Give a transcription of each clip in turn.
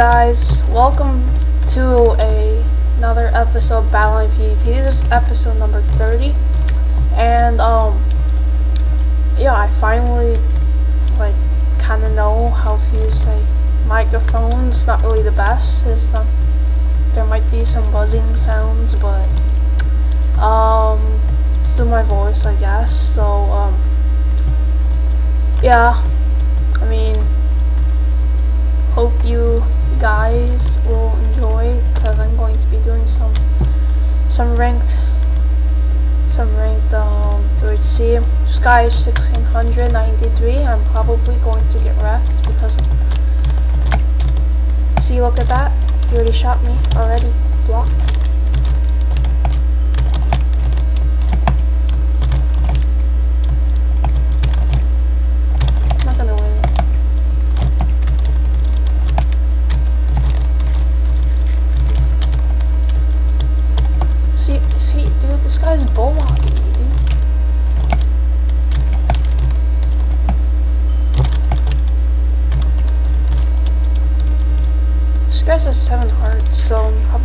guys? Welcome to a another episode of Badlion PvP. This is episode number 30. And um yeah, I finally like kinda know how to use a microphone. It's not really the best. It's there might be some buzzing sounds, but um still my voice I guess. So um yeah. I mean hope you guys will enjoy because I'm going to be doing some some ranked some ranked um see this guy is 1693 I'm probably going to get wrecked because of see look at that. He already shot me already. Blocked This guy's bullwhacking me, dude. This guy's has seven hearts, so I'm probably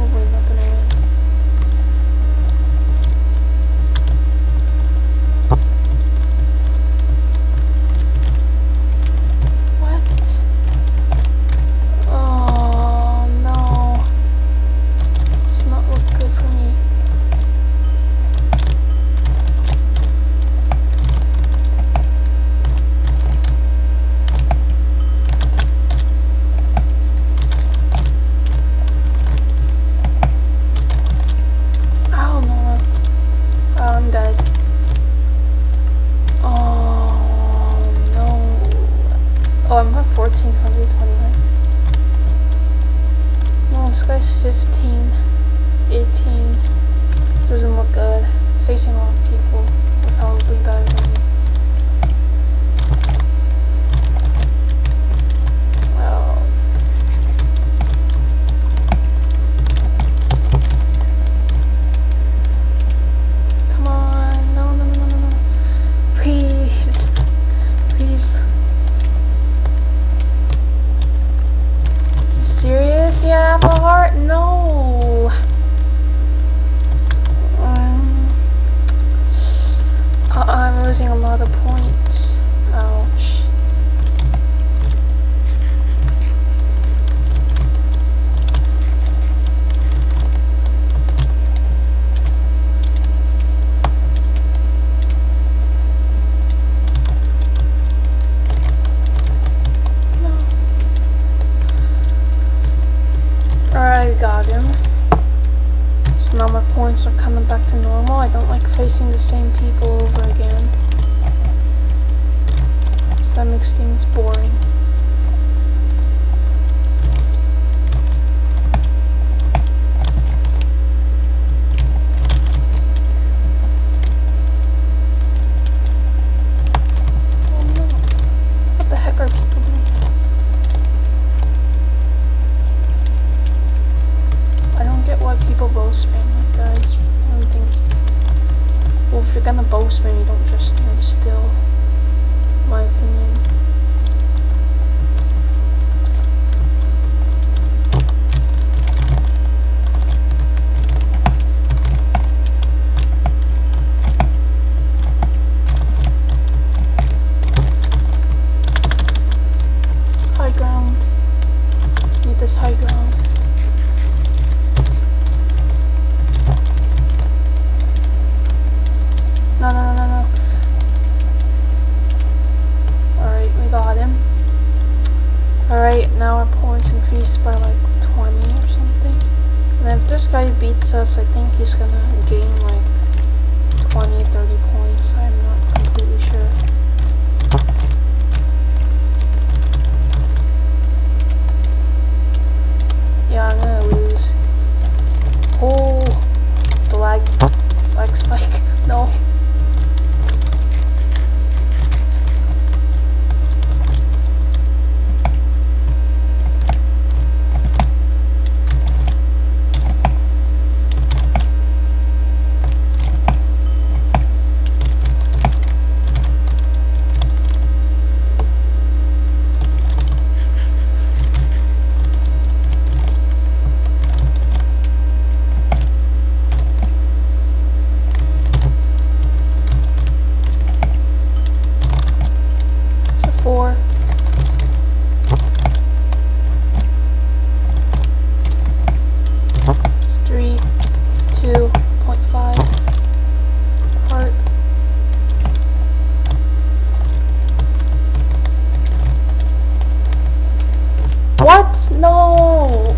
不行了 points are coming back to normal. I don't like facing the same people over again. So that makes things boring. close when you don't just stand still. I think he's gonna gain like 20, 30 points. I'm not completely sure. Yeah, I'm gonna lose. Oh, the lag, lag spike. No. What? No!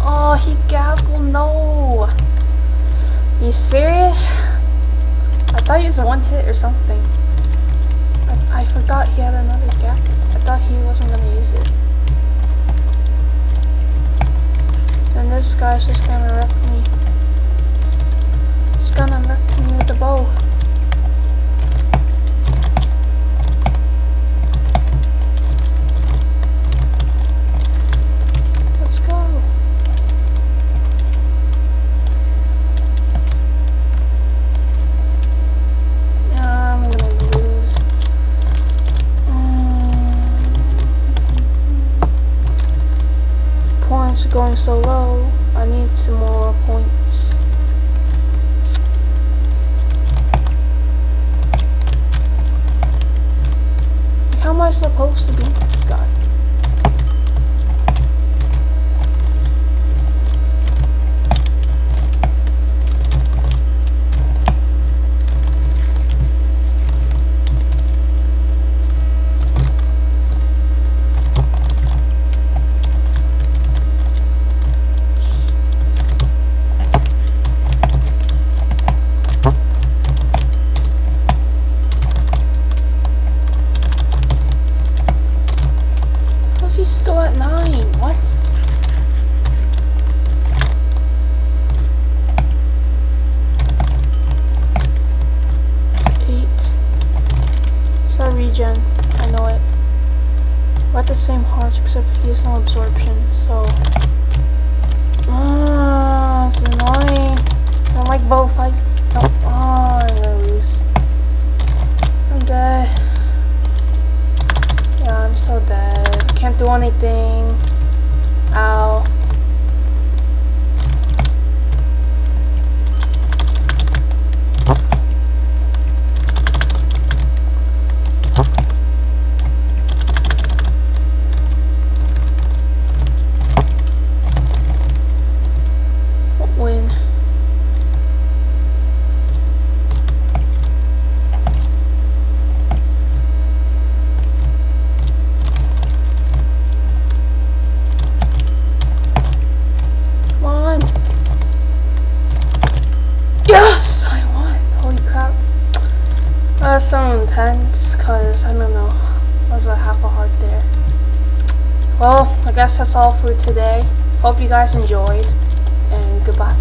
Oh, he gappled. No! You serious? I thought he was one hit or something. I, I forgot he had another gap. I thought he wasn't gonna use it. And this guy's just gonna wreck me. He's gonna wreck me with the bow. Let's go. Mm. going so low. I need some more points. how am I supposed to beat this guy? The same hearts except he has no absorption, so... Ah, it's annoying. I don't like both. I don't... Oh, sense, because, I don't know, I was a half a heart there. Well, I guess that's all for today. Hope you guys enjoyed, and goodbye.